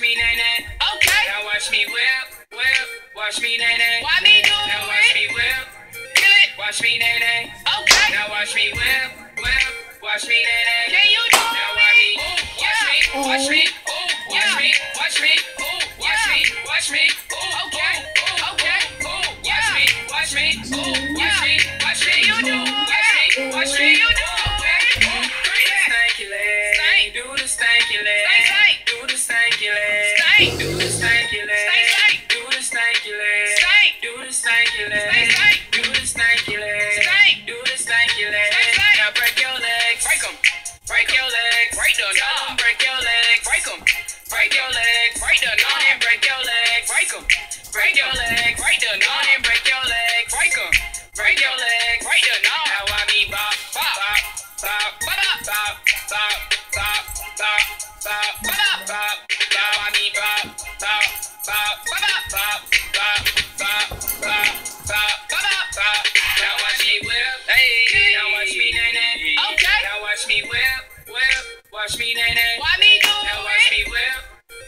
me, nae. Okay. Now watch me whip, whip. Watch me, nae, nae. Why me do it? Now watch me whip. Kill it. Watch me, nae, nae. Okay. Now watch me whip, whip. Watch me, nae, nae. Can you do now it? Watch me, ooh, watch yeah. me, watch me, ooh, watch yeah. me, watch me, ooh, watch yeah. me, watch me. Stank. do the stanky leg, Stank, stank. do the stanky leg, Stank. do the stanky leg, Stank, stank. do the stanky leg, Stank. do the stanky leg, Stank, stank. now break your watch me whip, whip. Watch me nae nae. Why me do Now watch me whip,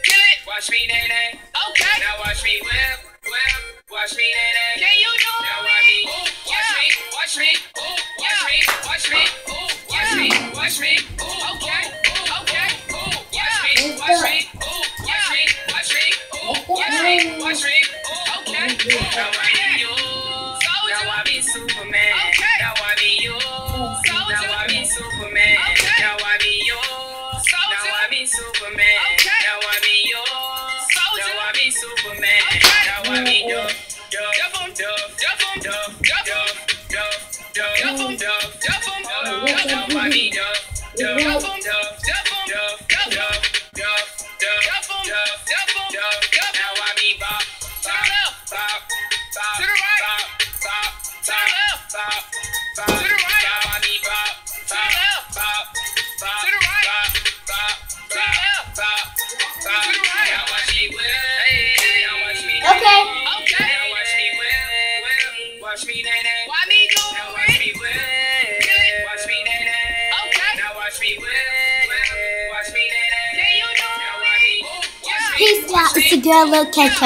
Kill it. watch me nae nae. Okay. Now watch me whip, whip. Watch me nae nae. Can you do Now watch me, it? ooh, watch me, watch me, ooh, watch me, watch me, ooh, watch me, watch me, ooh, Okay. ooh, Okay. ooh, watch me, watch me, ooh, watch me, watch me, ooh, watch me, watch me, ooh, Okay. Now I be What's up, me nae nae. Why me do Now watch me it? whip, watch me nae nae. Okay. Now watch me whip, whip, watch me nae nae. Can you do Now me, watch me, Peace out. It's me. your girl, Lil KK.